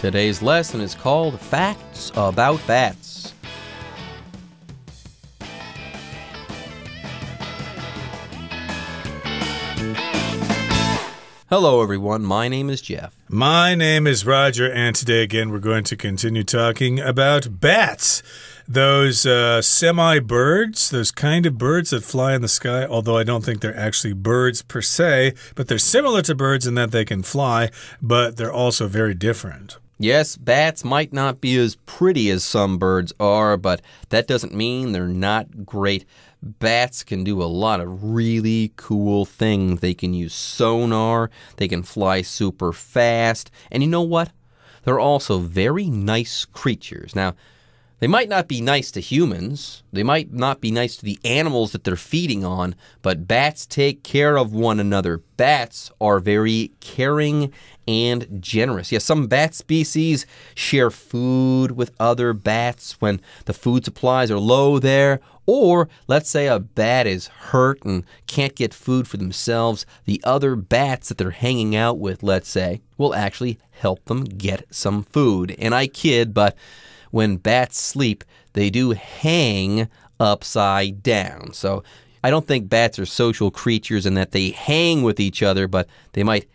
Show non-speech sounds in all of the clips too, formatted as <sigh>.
Today's lesson is called Facts About Bats. Hello, everyone. My name is Jeff. My name is Roger, and today again we're going to continue talking about bats. Those uh, semi birds, those kind of birds that fly in the sky, although I don't think they're actually birds per se, but they're similar to birds in that they can fly, but they're also very different. Yes, bats might not be as pretty as some birds are, but that doesn't mean they're not great. Bats can do a lot of really cool things. They can use sonar, they can fly super fast, and you know what? They're also very nice creatures. Now, they might not be nice to humans, they might not be nice to the animals that they're feeding on, but bats take care of one another. Bats are very caring and generous. Yes, some bat species share food with other bats when the food supplies are low there. Or let's say a bat is hurt and can't get food for themselves. The other bats that they're hanging out with, let's say, will actually help them get some food. And I kid, but when bats sleep, they do hang upside down. So I don't think bats are social creatures in that they hang with each other, but they might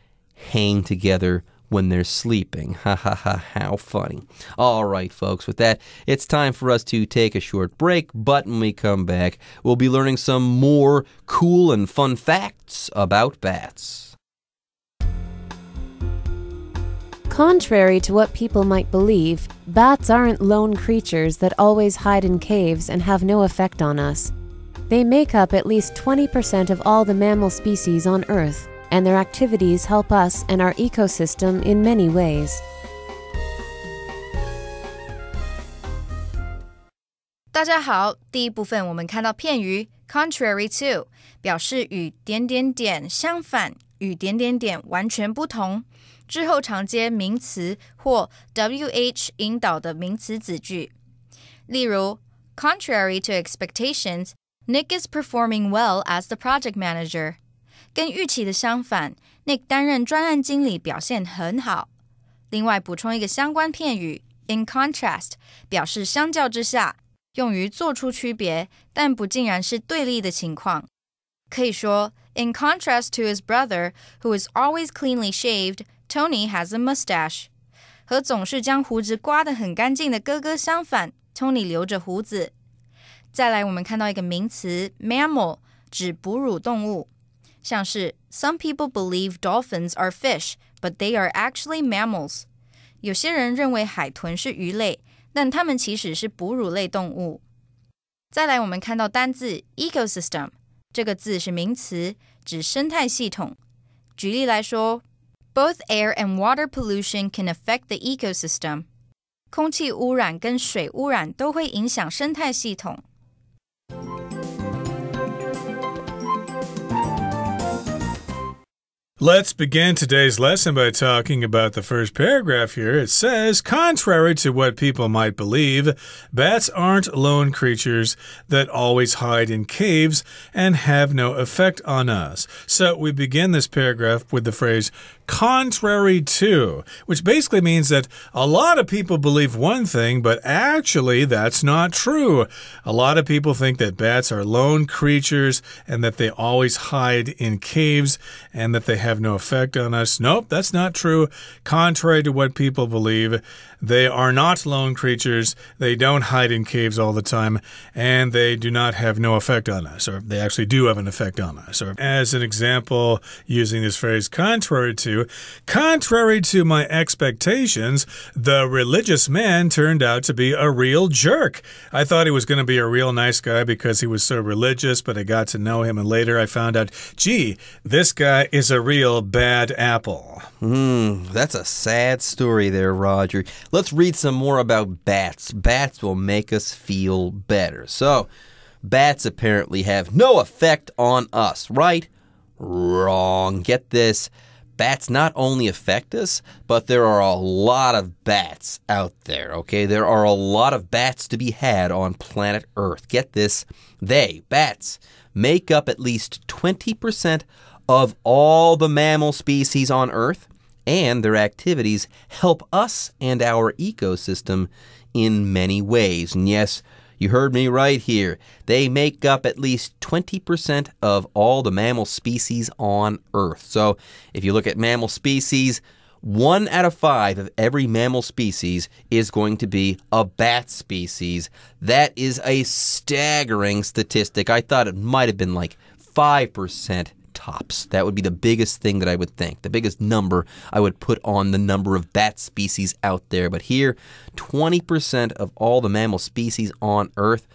hang together when they're sleeping. <laughs> Ha ha ha, how funny. All right, folks, with that, it's time for us to take a short break, but when we come back, we'll be learning some more cool and fun facts about bats. Contrary to what people might believe, bats aren't lone creatures that always hide in caves and have no effect on us. They make up at least 20% of all the mammal species on Earth, and their activities help us and our ecosystem in many ways. 大家好，第一部分我们看到片语 contrary to，表示与点点点相反，与点点点完全不同。 之后常接名词或 wh 引导的名词子句，例如，Contrary to expectations, Nick is performing well as the project manager。跟预期的相反，Nick 担任专案经理表现很好。另外补充一个相关片语，in contrast，表示相较之下，用于做出区别，但不尽然是对立的情况。可以说，in contrast to his brother, who is always cleanly shaved。 Tony has a mustache，和总是将胡子刮得很干净的哥哥相反，Tony 留着胡子。再来，我们看到一个名词 mammal，指哺乳动物，像是 Some people believe dolphins are fish, but they are actually mammals。有些人认为海豚是鱼类，但它们其实是哺乳类动物。再来，我们看到单字 ecosystem，这个字是名词，指生态系统。举例来说。 Both air and water pollution can affect the ecosystem. 空气污染跟水污染都会影响生态系统。Let's begin today's lesson by talking about the first paragraph here. It says, contrary to what people might believe, bats aren't lone creatures that always hide in caves and have no effect on us. So we begin this paragraph with the phrase, contrary to, which basically means that a lot of people believe one thing, but actually that's not true. A lot of people think that bats are lone creatures and that they always hide in caves and that they have no effect on us. Nope, that's not true. Contrary to what people believe, they are not lone creatures. They don't hide in caves all the time, and they do not have no effect on us, or they actually do have an effect on us. Or, as an example, using this phrase contrary to, contrary to my expectations, the religious man turned out to be a real jerk. I thought he was going to be a real nice guy because he was so religious, but I got to know him, and later I found out, gee, this guy is a real bad apple. Hmm, that's a sad story there, Roger. Let's read some more about bats. Bats will make us feel better. So, bats apparently have no effect on us, right? Wrong. Get this. Bats not only affect us, but there are a lot of bats out there, okay? There are a lot of bats to be had on planet Earth. Get this. They, bats, make up at least 20% of all the mammal species on Earth and their activities help us and our ecosystem in many ways. And yes, you heard me right here. They make up at least 20% of all the mammal species on Earth. So if you look at mammal species, one out of five of every mammal species is going to be a bat species. That is a staggering statistic. I thought it might have been like 5% tops. That would be the biggest thing that I would think, the biggest number I would put on the number of bat species out there. But here, 20% of all the mammal species on Earth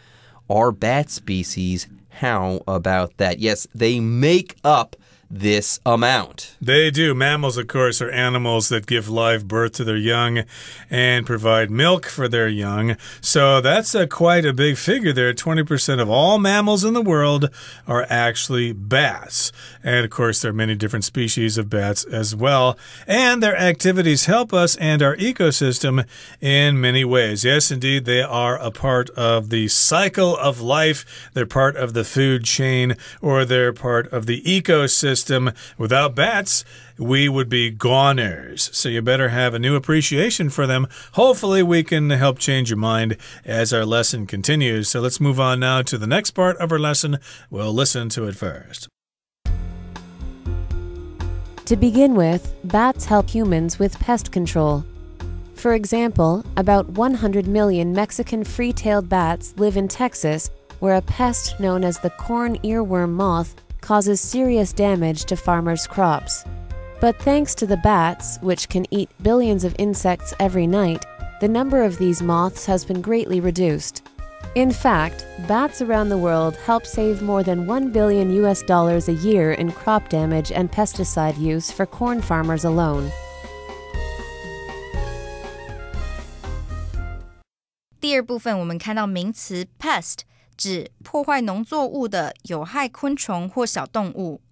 are bat species. How about that? Yes, they make up this amount. They do. Mammals, of course, are animals that give live birth to their young and provide milk for their young. So that's a, quite a big figure there. 20% of all mammals in the world are actually bats. And of course, there are many different species of bats as well. And their activities help us and our ecosystem in many ways. Yes, indeed, they are a part of the cycle of life. They're part of the food chain or they're part of the ecosystem system. Without bats, we would be goners. So you better have a new appreciation for them. Hopefully, we can help change your mind as our lesson continues. So let's move on now to the next part of our lesson. We'll listen to it first. To begin with, bats help humans with pest control. For example, about 100 million Mexican free tailed bats live in Texas, where a pest known as the corn earworm moth causes serious damage to farmers' crops. But thanks to the bats, which can eat billions of insects every night, the number of these moths has been greatly reduced. In fact, bats around the world help save more than 1 billion US dollars a year in crop damage and pesticide use for corn farmers alone. pest 指破坏农作物的有害昆虫或小动物。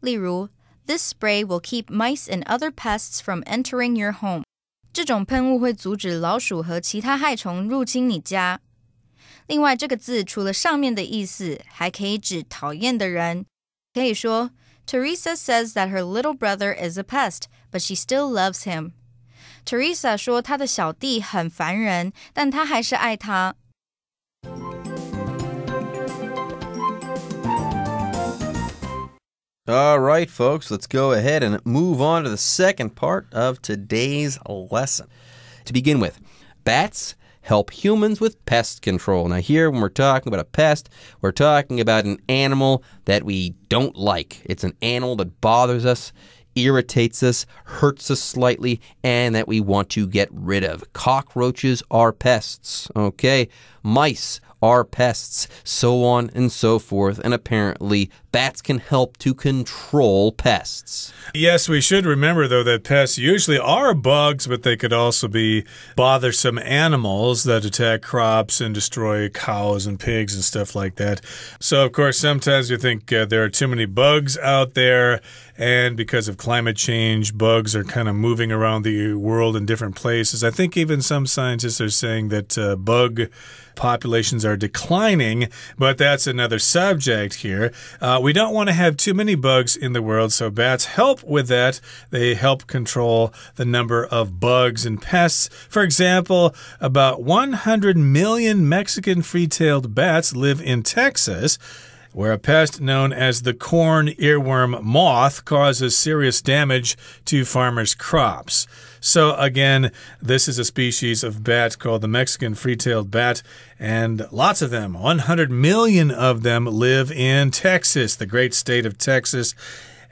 例如，This spray will keep mice and other pests from entering your home。这种喷雾会阻止老鼠和其他害虫入侵你家。另外，这个字除了上面的意思，还可以指讨厌的人。可以说，Teresa says that her little brother is a pest, but she still loves him. Teresa 说她的小弟很烦人，但她还是爱他。All right, folks, let's go ahead and move on to the second part of today's lesson. To begin with, bats help humans with pest control. Now, here, when we're talking about a pest, we're talking about an animal that we don't like. It's an animal that bothers us, irritates us, hurts us slightly, and that we want to get rid of. Cockroaches are pests, okay? Mice are pests, so on and so forth. And apparently, bats can help to control pests. Yes, we should remember, though, that pests usually are bugs, but they could also be bothersome animals that attack crops and destroy cows and pigs and stuff like that. So, of course, sometimes you think uh, there are too many bugs out there. And because of climate change, bugs are kind of moving around the world in different places. I think even some scientists are saying that uh, bug populations are declining, but that's another subject here. Uh, we don't want to have too many bugs in the world, so bats help with that. They help control the number of bugs and pests. For example, about 100 million Mexican free tailed bats live in Texas where a pest known as the corn earworm moth causes serious damage to farmers' crops. So, again, this is a species of bat called the Mexican free tailed bat, and lots of them, 100 million of them, live in Texas, the great state of Texas.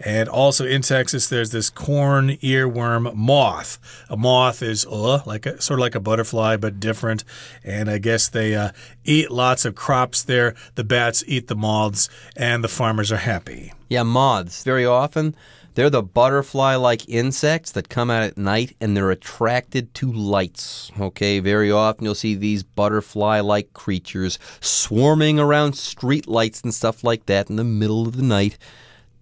And also in Texas, there's this corn earworm moth. A moth is uh, like a, sort of like a butterfly, but different. And I guess they uh, eat lots of crops there. The bats eat the moths, and the farmers are happy. Yeah, moths. Very often, they're the butterfly like insects that come out at night and they're attracted to lights. Okay, very often you'll see these butterfly like creatures swarming around street lights and stuff like that in the middle of the night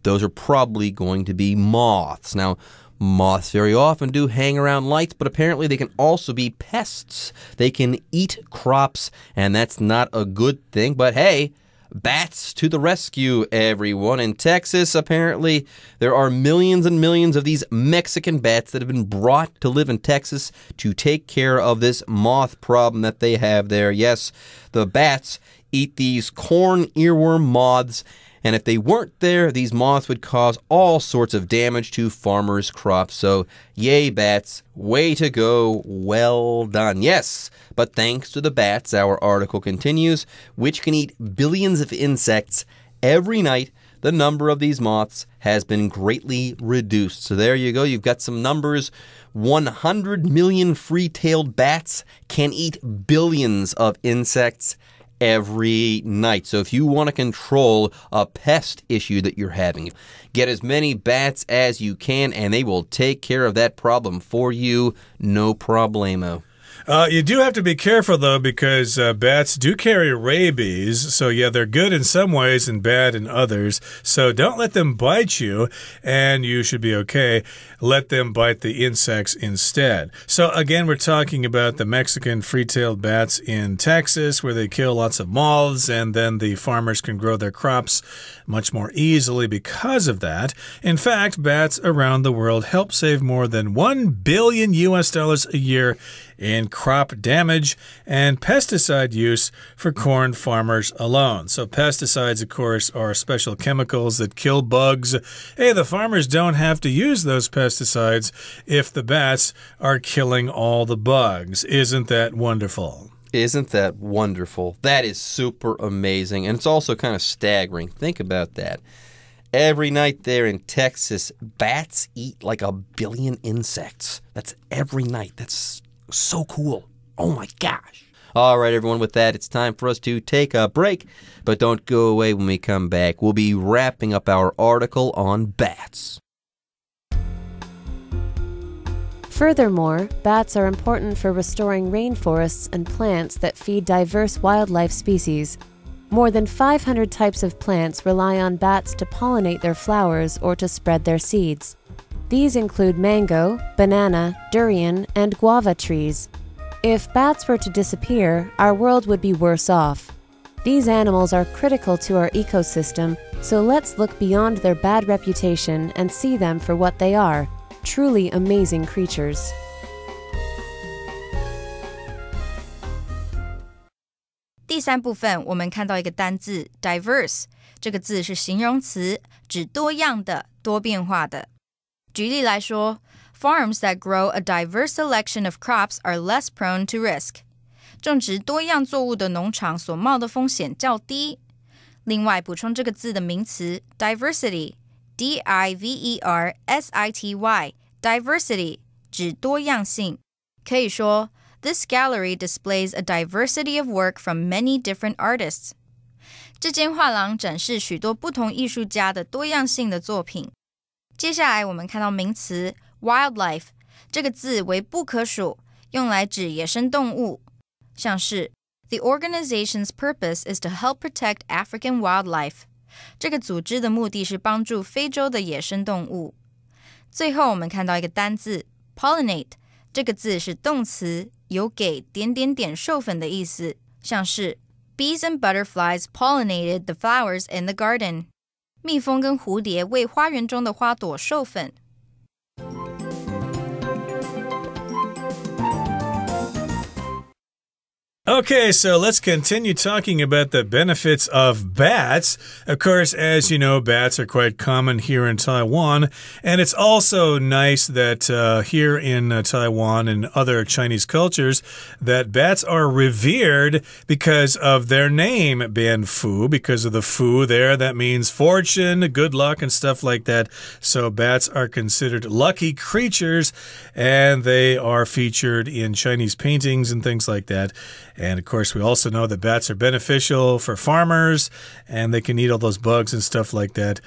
those are probably going to be moths. Now, moths very often do hang around lights, but apparently they can also be pests. They can eat crops, and that's not a good thing. But hey, Bats to the rescue, everyone. In Texas, apparently, there are millions and millions of these Mexican bats that have been brought to live in Texas to take care of this moth problem that they have there. Yes, the bats eat these corn earworm moths and if they weren't there, these moths would cause all sorts of damage to farmers' crops. So, yay, bats. Way to go. Well done. Yes, but thanks to the bats, our article continues, which can eat billions of insects every night the number of these moths has been greatly reduced. So there you go. You've got some numbers. 100 million free tailed bats can eat billions of insects every night. So if you want to control a pest issue that you're having, get as many bats as you can and they will take care of that problem for you. No problemo. Uh, you do have to be careful, though, because uh, bats do carry rabies. So, yeah, they're good in some ways and bad in others. So, don't let them bite you, and you should be okay. Let them bite the insects instead. So, again, we're talking about the Mexican free tailed bats in Texas, where they kill lots of moths, and then the farmers can grow their crops much more easily because of that. In fact, bats around the world help save more than 1 billion US dollars a year in crop damage and pesticide use for corn farmers alone. So, pesticides, of course, are special chemicals that kill bugs. Hey, the farmers don't have to use those pesticides if the bats are killing all the bugs. Isn't that wonderful? Isn't that wonderful? That is super amazing. And it's also kind of staggering. Think about that. Every night there in Texas, bats eat like a billion insects. That's every night. That's so cool. Oh my gosh. All right, everyone, with that, it's time for us to take a break. But don't go away when we come back. We'll be wrapping up our article on bats. Furthermore, bats are important for restoring rainforests and plants that feed diverse wildlife species. More than 500 types of plants rely on bats to pollinate their flowers or to spread their seeds. These include mango, banana, durian, and guava trees. If bats were to disappear, our world would be worse off. These animals are critical to our ecosystem, so let's look beyond their bad reputation and see them for what they are truly amazing creatures. 第三部分，我们看到一个单字 diverse，这个字是形容词，指多样的、多变化的。 举例来说，farms that grow a diverse selection of crops are less prone to risk。种植多样作物的农场所冒的风险较低。另外，补充这个字的名词 diversity。D I V E R S I T Y diversity 指多样性，可以说 This gallery displays a diversity of work from many different artists。这间画廊展示许多不同艺术家的多样性的作品。 接下来我们看到名词 wildlife 这个字为不可数，用来指野生动物，像是 The organization's purpose is to help protect African wildlife。这个组织的目的是帮助非洲的野生动物。最后，我们看到一个单字 pollinate，这个字是动词，有给点点点授粉的意思，像是 Bees and butterflies pollinated the flowers in the garden。 蜜蜂跟蝴蝶为花园中的花朵授粉。Okay, so let's continue talking about the benefits of bats. Of course, as you know, bats are quite common here in Taiwan, and it's also nice that uh, here in uh, Taiwan and other Chinese cultures that bats are revered because of their name, Bianfu, because of the fu there. That means fortune, good luck, and stuff like that. So bats are considered lucky creatures, and they are featured in Chinese paintings and things like that. Of course, we also know that bats are beneficial for farmers and they can eat all those bugs and stuff like that.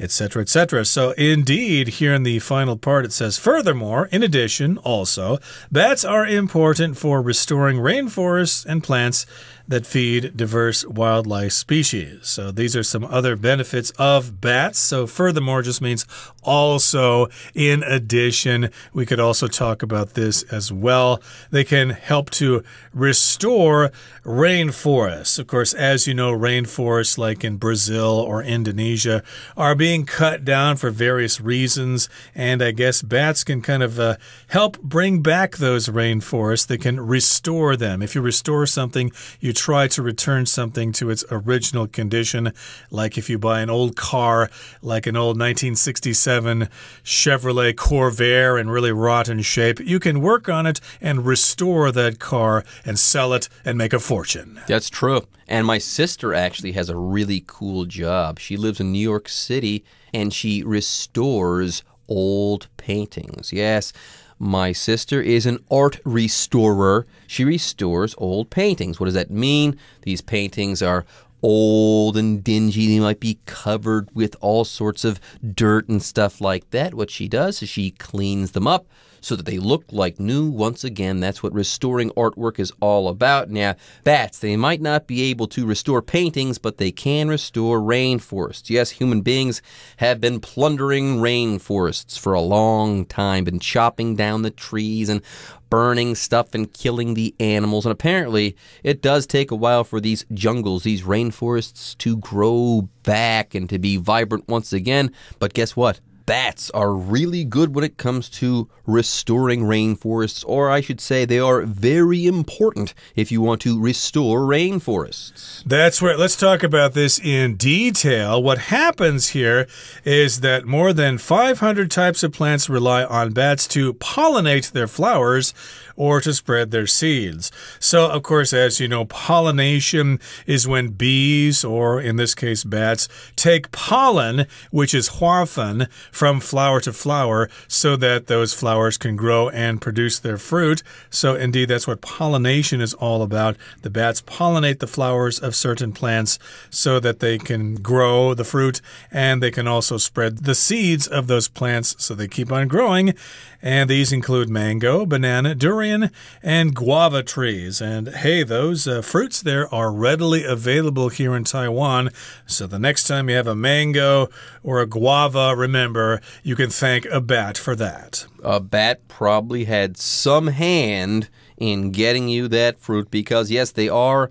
Etc., etc. So, indeed, here in the final part, it says, furthermore, in addition, also, bats are important for restoring rainforests and plants that feed diverse wildlife species. So these are some other benefits of bats. So furthermore just means also in addition. We could also talk about this as well. They can help to restore rainforests. Of course, as you know, rainforests like in Brazil or Indonesia are being cut down for various reasons. And I guess bats can kind of uh, help bring back those rainforests. They can restore them. If you restore something, you try to return something to its original condition. Like if you buy an old car, like an old 1967 Chevrolet Corvair in really rotten shape, you can work on it and restore that car and sell it and make a fortune. That's true. And my sister actually has a really cool job. She lives in New York City and she restores old paintings. Yes. My sister is an art restorer. She restores old paintings. What does that mean? These paintings are old and dingy. They might be covered with all sorts of dirt and stuff like that. What she does is she cleans them up so that they look like new once again. That's what restoring artwork is all about. Now, bats, they might not be able to restore paintings, but they can restore rainforests. Yes, human beings have been plundering rainforests for a long time, been chopping down the trees and burning stuff and killing the animals. And apparently, it does take a while for these jungles, these rainforests, to grow back and to be vibrant once again. But guess what? Bats are really good when it comes to restoring rainforests, or I should say, they are very important if you want to restore rainforests. That's right. Let's talk about this in detail. What happens here is that more than 500 types of plants rely on bats to pollinate their flowers or to spread their seeds. So, of course, as you know, pollination is when bees, or in this case, bats, take pollen, which is huafen, from flower to flower so that those flowers can grow and produce their fruit. So, indeed, that's what pollination is all about. The bats pollinate the flowers of certain plants so that they can grow the fruit and they can also spread the seeds of those plants so they keep on growing. And these include mango, banana, durian, and guava trees. And hey, those uh, fruits there are readily available here in Taiwan. So the next time you have a mango or a guava, remember, you can thank a bat for that. A bat probably had some hand in getting you that fruit because, yes, they are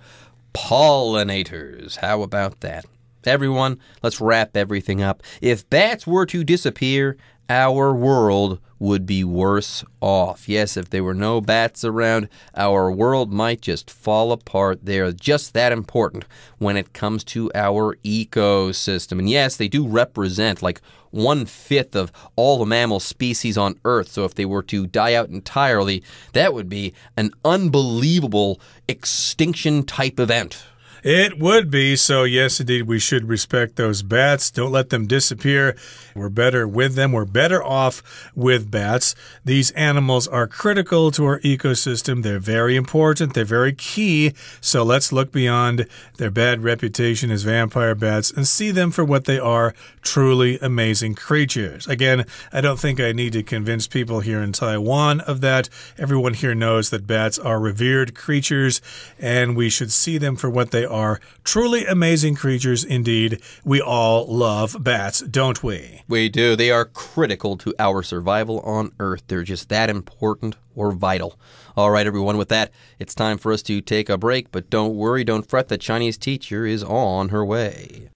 pollinators. How about that? Everyone, let's wrap everything up. If bats were to disappear, our world would be worse off. Yes, if there were no bats around, our world might just fall apart. They are just that important when it comes to our ecosystem. And yes, they do represent like one fifth of all the mammal species on Earth. So if they were to die out entirely, that would be an unbelievable extinction type event. It would be. So, yes, indeed, we should respect those bats. Don't let them disappear. We're better with them. We're better off with bats. These animals are critical to our ecosystem. They're very important. They're very key. So, let's look beyond their bad reputation as vampire bats and see them for what they are truly amazing creatures. Again, I don't think I need to convince people here in Taiwan of that. Everyone here knows that bats are revered creatures and we should see them for what they are truly amazing creatures indeed. We all love bats, don't we? We do. They are critical to our survival on Earth. They're just that important or vital. All right, everyone, with that, it's time for us to take a break, but don't worry, don't fret. The Chinese teacher is on her way.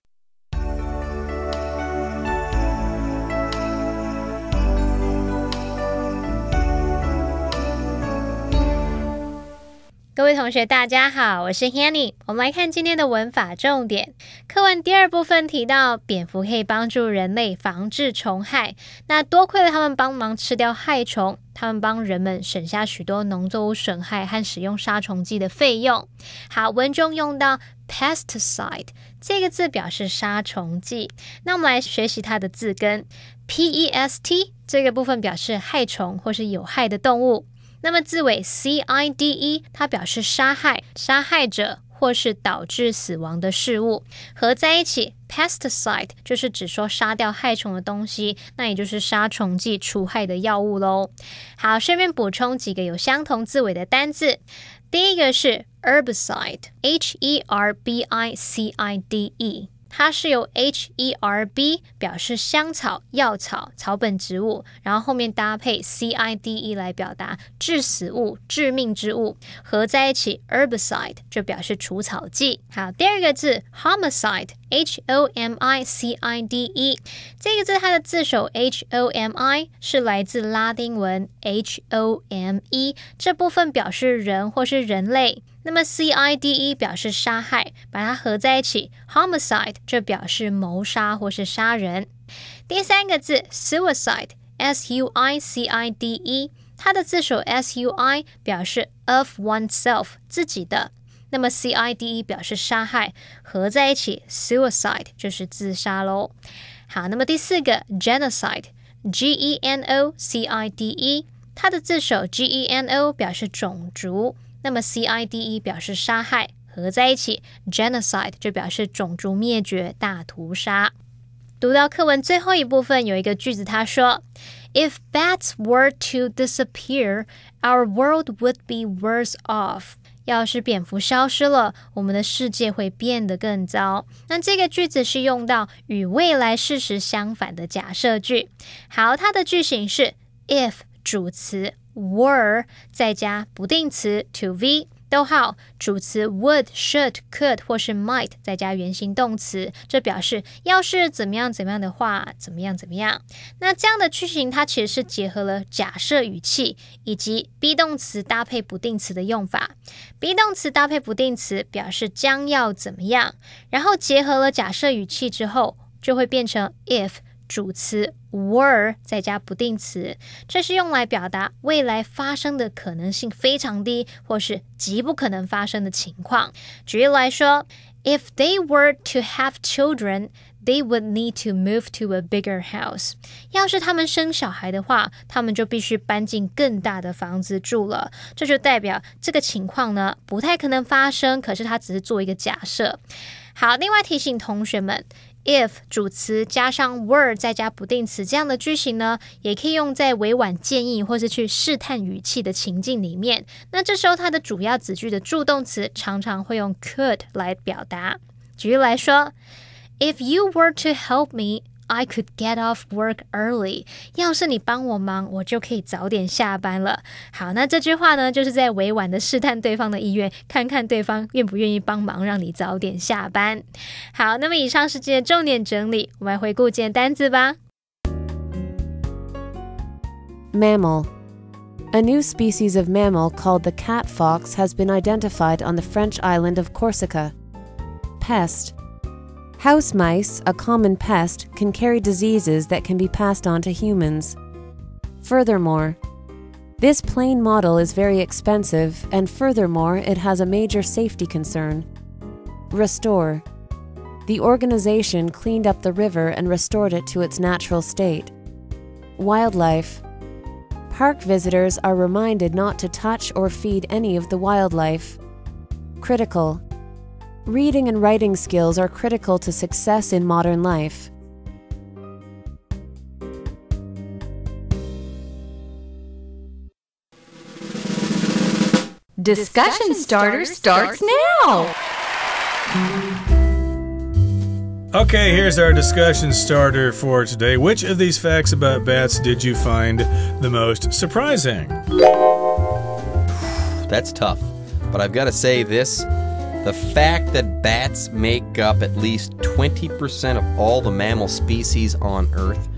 各位同学，大家好，我是 Hanny。我们来看今天的文法重点。课文第二部分提到，蝙蝠可以帮助人类防治虫害。那多亏了他们帮忙吃掉害虫，他们帮人们省下许多农作物损害和使用杀虫剂的费用。好，文中用到 pesticide 这个字表示杀虫剂。那我们来学习它的字根，pest 这个部分表示害虫或是有害的动物。那么字尾 c i d e 它表示杀害、杀害者。或是导致死亡的事物，合在一起，pesticide 就是指说杀掉害虫的东西，那也就是杀虫剂、除害的药物喽。好，顺便补充几个有相同字尾的单字，第一个是 herbicide，h e r b i c i d e。它是由 H E R B 表示香草、药草、草本植物，然后后面搭配 C I D E 来表达致死物、致命之物，合在一起 herbicide 就表示除草剂。好，第二个字 homicide，H O M I C I D E 这个字它的字首 H O M I 是来自拉丁文 H O M E，这部分表示人或是人类。那么 C I D E 表示杀害，把它合在一起，homicide 就表示谋杀或是杀人。第三个字 suicide，S U I C I D E，它的字首 S U I 表示 of oneself 自己的，那么 C I D E 表示杀害，合在一起 suicide 就是自杀喽。好，那么第四个 genocide，G E N O C I D E，它的字首 G E N O 表示种族。那么 C I D E 表示杀害，合在一起 genocide 就表示种族灭绝、大屠杀。读到课文最后一部分，有一个句子，他说：“If bats were to disappear, our world would be worse off。”要是蝙蝠消失了，我们的世界会变得更糟。那这个句子是用到与未来事实相反的假设句。好，它的句型是 if 主词。Were 再加不定词 to be，逗号主词 would、should、could 或是 might 再加原形动词，这表示要是怎么样怎么样的话，怎么样怎么样。那这样的句型它其实是结合了假设语气以及 be 动词搭配不定词的用法。be 动词搭配不定词表示将要怎么样，然后结合了假设语气之后，就会变成 if。主词 were 再加不定词，这是用来表达未来发生的可能性非常低，或是极不可能发生的情况。举例来说，If they were to have children, they would need to move to a bigger house。要是他们生小孩的话，他们就必须搬进更大的房子住了。这就代表这个情况呢不太可能发生，可是它只是做一个假设。好，另外提醒同学们。If 主词加上 were 再加不定词，这样的句型呢，也可以用在委婉建议或是去试探语气的情境里面。那这时候它的主要子句的助动词常常会用 could 来表达。举例来说，If you were to help me。I could get off work early。要是你帮我忙，我就可以早点下班了。好，那这句话呢，就是在委婉的试探对方的意愿，看看对方愿不愿意帮忙，让你早点下班。好，那么以上是今天重点整理，我们来回顾今天单词吧。Mammal. A new species of mammal called the cat fox has been identified on the French island of Corsica. Pest. House mice, a common pest, can carry diseases that can be passed on to humans. Furthermore, this plane model is very expensive, and furthermore, it has a major safety concern. Restore. The organization cleaned up the river and restored it to its natural state. Wildlife. Park visitors are reminded not to touch or feed any of the wildlife. Critical. Reading and writing skills are critical to success in modern life. Discussion starter starts now. Okay, here's our discussion starter for today. Which of these facts about bats did you find the most surprising? That's tough. But I've got to say this the fact that bats make up at least 20% of all the mammal species on Earth,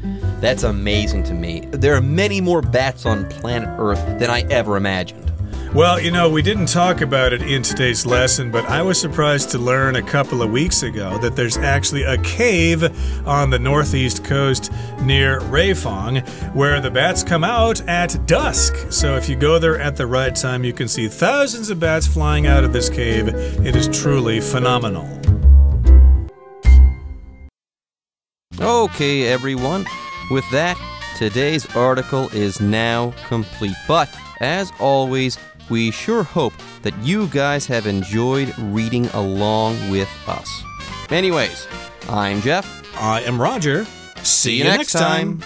that's amazing to me. There are many more bats on planet Earth than I ever imagined. Well, you know, we didn't talk about it in today's lesson, but I was surprised to learn a couple of weeks ago that there's actually a cave on the northeast coast near Ruifang where the bats come out at dusk. So if you go there at the right time, you can see thousands of bats flying out of this cave. It is truly phenomenal. Okay, everyone. With that, today's article is now complete. But as always, we sure hope that you guys have enjoyed reading along with us. Anyways, I'm Jeff. I am Roger. See you next time.